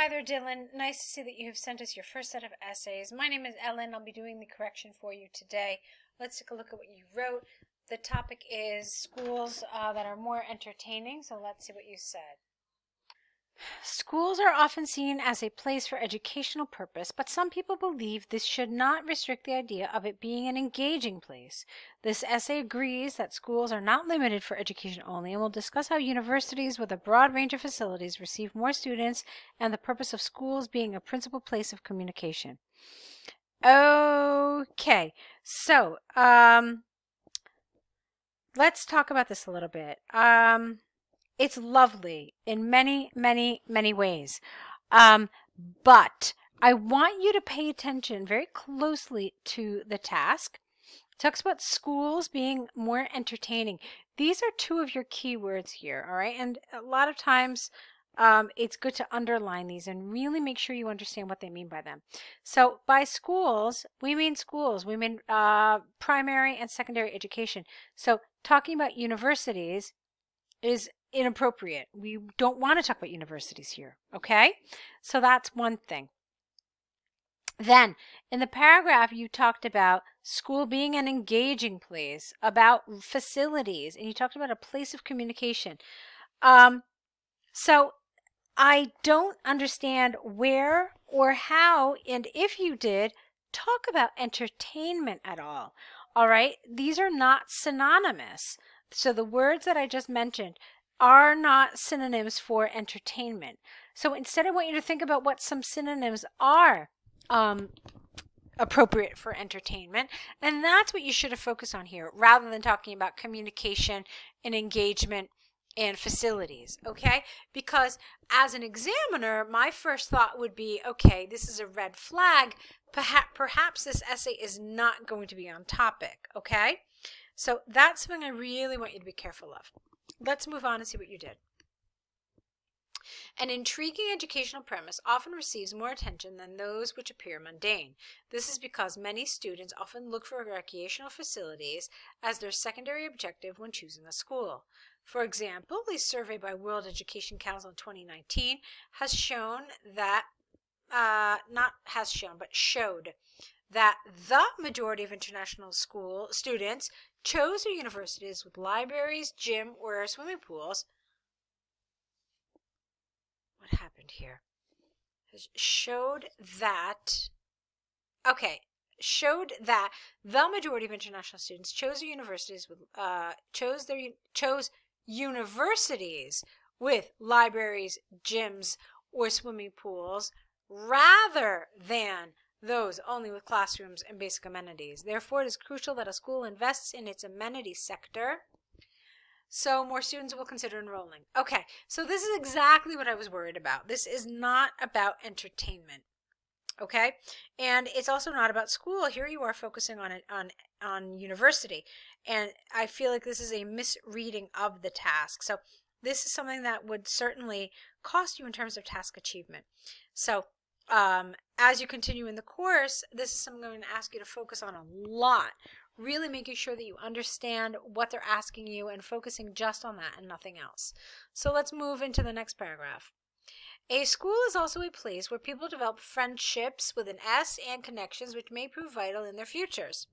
Hi there, Dillon. Nice to see that you have sent us your first set of essays. My name is Ellen. I'll be doing the correction for you today. Let's take a look at what you wrote. The topic is schools uh, that are more entertaining, so let's see what you said. Schools are often seen as a place for educational purpose, but some people believe this should not restrict the idea of it being an engaging place. This essay agrees that schools are not limited for education only and will discuss how universities with a broad range of facilities receive more students and the purpose of schools being a principal place of communication. Okay, so um, let's talk about this a little bit. Um, it's lovely in many, many, many ways. Um, but I want you to pay attention very closely to the task. It talks about schools being more entertaining. These are two of your keywords here, all right? And a lot of times um, it's good to underline these and really make sure you understand what they mean by them. So by schools, we mean schools. We mean uh, primary and secondary education. So talking about universities is inappropriate. We don't want to talk about universities here, okay? So that's one thing. Then, in the paragraph, you talked about school being an engaging place, about facilities, and you talked about a place of communication. Um, so, I don't understand where or how, and if you did, talk about entertainment at all. All right, these are not synonymous. So, the words that I just mentioned, are not synonyms for entertainment. So instead, I want you to think about what some synonyms are um, appropriate for entertainment. And that's what you should have focused on here rather than talking about communication and engagement and facilities, okay? Because as an examiner, my first thought would be, okay, this is a red flag. Perhaps, perhaps this essay is not going to be on topic, okay? So that's something I really want you to be careful of. Let's move on and see what you did. An intriguing educational premise often receives more attention than those which appear mundane. This is because many students often look for recreational facilities as their secondary objective when choosing a school. For example, a survey by World Education Council in 2019 has shown that, uh, not has shown, but showed that the majority of international school students chose their universities with libraries, gym, or swimming pools. What happened here? Showed that, okay, showed that the majority of international students chose their universities with, uh, chose their, chose universities with libraries, gyms, or swimming pools rather than those only with classrooms and basic amenities. Therefore, it is crucial that a school invests in its amenity sector so more students will consider enrolling. Okay, so this is exactly what I was worried about. This is not about entertainment. Okay, and it's also not about school. Here you are focusing on it on on university, and I feel like this is a misreading of the task. So this is something that would certainly cost you in terms of task achievement. So um, as you continue in the course, this is something I'm going to ask you to focus on a lot. Really making sure that you understand what they're asking you and focusing just on that and nothing else. So let's move into the next paragraph. A school is also a place where people develop friendships with an S and connections which may prove vital in their futures.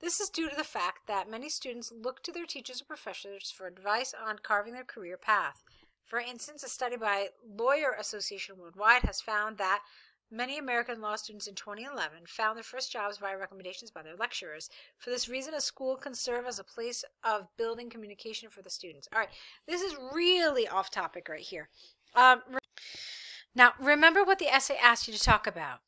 This is due to the fact that many students look to their teachers or professors for advice on carving their career path. For instance, a study by Lawyer Association Worldwide has found that many American law students in 2011 found their first jobs via recommendations by their lecturers. For this reason, a school can serve as a place of building communication for the students. All right, this is really off topic right here. Um, now, remember what the essay asked you to talk about.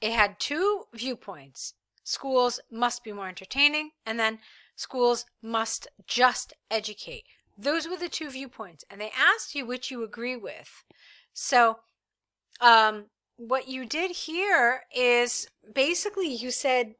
It had two viewpoints. Schools must be more entertaining, and then schools must just educate. Those were the two viewpoints, and they asked you which you agree with. So, um, what you did here is basically you said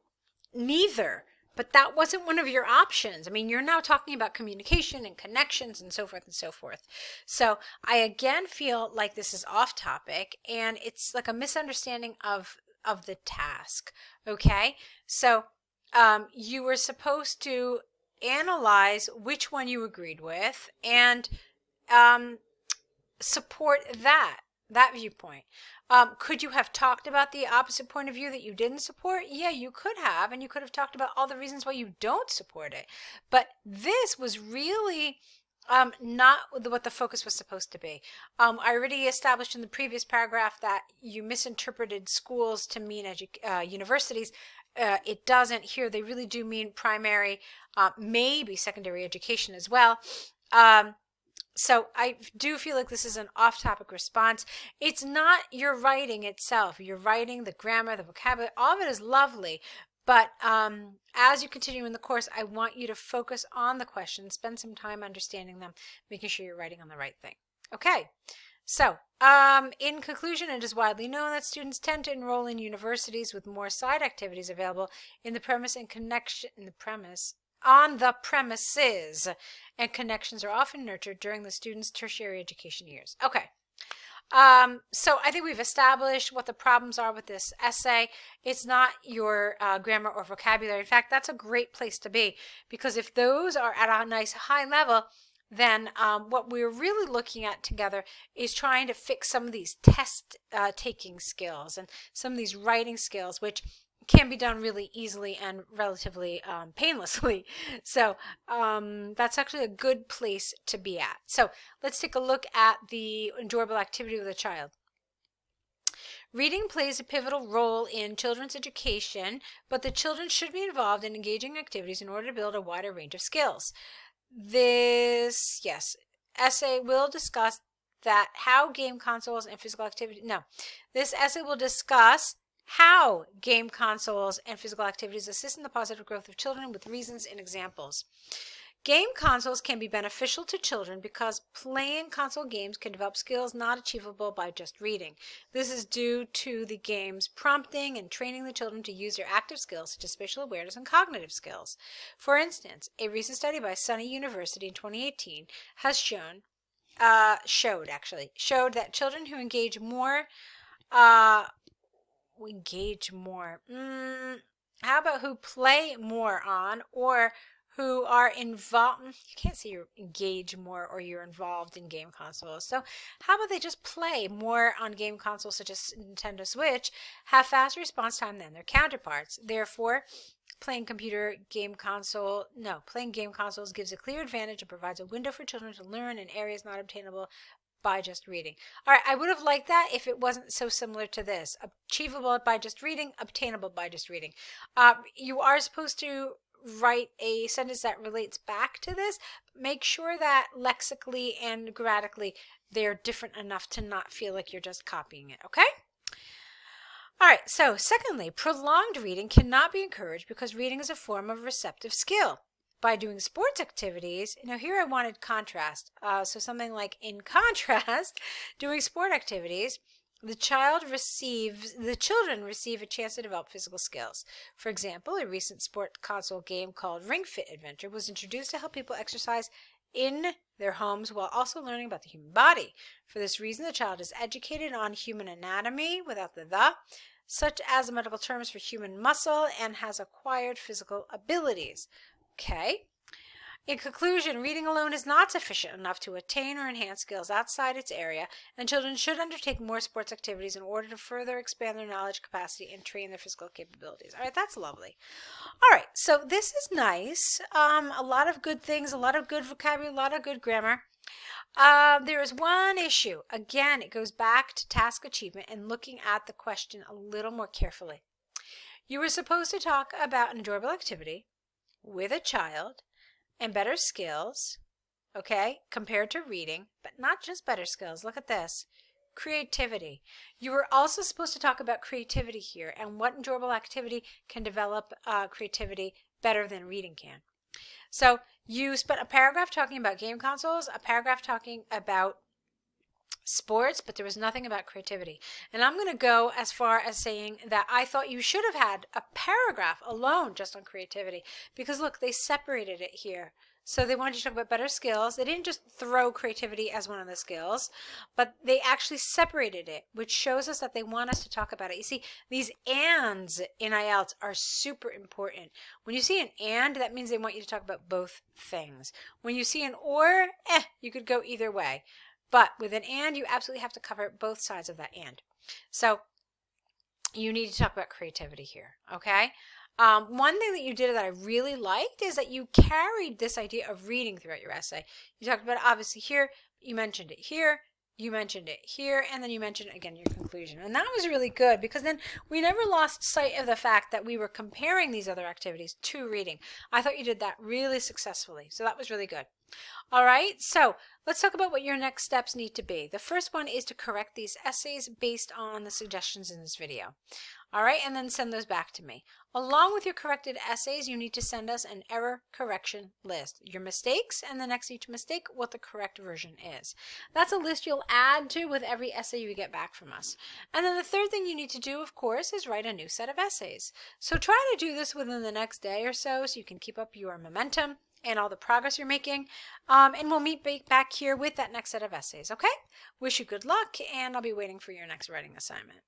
neither, but that wasn't one of your options. I mean, you're now talking about communication and connections and so forth and so forth. So, I again feel like this is off topic and it's like a misunderstanding of of the task. Okay? So, um, you were supposed to analyze which one you agreed with and um, support that. that viewpoint. Um, could you have talked about the opposite point of view that you didn't support? Yeah, you could have, and you could have talked about all the reasons why you don't support it. But this was really um, not what the focus was supposed to be. Um, I already established in the previous paragraph that you misinterpreted schools to mean uh, universities. Uh, it doesn't here. They really do mean primary, uh, maybe secondary education as well. Um, so I do feel like this is an off-topic response. It's not your writing itself. Your writing, the grammar, the vocabulary, all of it is lovely. But um, as you continue in the course, I want you to focus on the questions, spend some time understanding them, making sure you're writing on the right thing. Okay, so um, in conclusion, it is widely known that students tend to enroll in universities with more side activities available in the premise and connection in the premise on the premises, and connections are often nurtured during the student's tertiary education years. Okay. Um, so I think we've established what the problems are with this essay. It's not your uh, grammar or vocabulary. In fact, that's a great place to be because if those are at a nice high level, then um, what we're really looking at together is trying to fix some of these test uh, taking skills and some of these writing skills, which can be done really easily and relatively um, painlessly. So um, that's actually a good place to be at. So let's take a look at the enjoyable activity with a child. Reading plays a pivotal role in children's education, but the children should be involved in engaging activities in order to build a wider range of skills. This, yes, essay will discuss that how game consoles and physical activity, no, this essay will discuss how game consoles and physical activities assist in the positive growth of children with reasons and examples. Game consoles can be beneficial to children because playing console games can develop skills not achievable by just reading. This is due to the games prompting and training the children to use their active skills such as spatial awareness and cognitive skills. For instance, a recent study by Sunny University in 2018 has shown, uh, showed actually, showed that children who engage more uh, engage more? Mm, how about who play more on or who are involved? Mm, you can't say you engage more or you're involved in game consoles. So how about they just play more on game consoles such as Nintendo Switch, have faster response time than their counterparts. Therefore, playing computer game console no playing game consoles gives a clear advantage and provides a window for children to learn in areas not obtainable by just reading. All right, I would have liked that if it wasn't so similar to this. Achievable by just reading, obtainable by just reading. Uh, you are supposed to write a sentence that relates back to this. Make sure that lexically and grammatically they're different enough to not feel like you're just copying it, okay? All right, so secondly, prolonged reading cannot be encouraged because reading is a form of receptive skill by doing sports activities. Now here I wanted contrast. Uh, so something like in contrast, doing sport activities, the child receives the children receive a chance to develop physical skills. For example, a recent sport console game called Ring Fit Adventure was introduced to help people exercise in their homes while also learning about the human body. For this reason, the child is educated on human anatomy without the the, such as medical terms for human muscle, and has acquired physical abilities. Okay. In conclusion, reading alone is not sufficient enough to attain or enhance skills outside its area, and children should undertake more sports activities in order to further expand their knowledge capacity and train their physical capabilities. All right, that's lovely. All right, so this is nice. Um, a lot of good things, a lot of good vocabulary, a lot of good grammar. Uh, there is one issue. Again, it goes back to task achievement and looking at the question a little more carefully. You were supposed to talk about an enjoyable activity, with a child and better skills, okay, compared to reading, but not just better skills. Look at this creativity. You were also supposed to talk about creativity here and what enjoyable activity can develop uh, creativity better than reading can. So you spent a paragraph talking about game consoles, a paragraph talking about sports, but there was nothing about creativity. And I'm going to go as far as saying that I thought you should have had a paragraph alone just on creativity because look, they separated it here. So they wanted to talk about better skills. They didn't just throw creativity as one of the skills, but they actually separated it, which shows us that they want us to talk about it. You see, these ands in IELTS are super important. When you see an and, that means they want you to talk about both things. When you see an or, eh, you could go either way. But with an and, you absolutely have to cover both sides of that and. So you need to talk about creativity here, okay? Um, one thing that you did that I really liked is that you carried this idea of reading throughout your essay. You talked about it obviously here, you mentioned it here, you mentioned it here, and then you mentioned again your conclusion. And that was really good because then we never lost sight of the fact that we were comparing these other activities to reading. I thought you did that really successfully, so that was really good. All right, so let's talk about what your next steps need to be. The first one is to correct these essays based on the suggestions in this video. All right, and then send those back to me. Along with your corrected essays, you need to send us an error correction list. Your mistakes, and the next each mistake, what the correct version is. That's a list you'll add to with every essay you get back from us. And then the third thing you need to do, of course, is write a new set of essays. So try to do this within the next day or so so you can keep up your momentum and all the progress you're making. Um, and we'll meet back here with that next set of essays, okay? Wish you good luck, and I'll be waiting for your next writing assignment.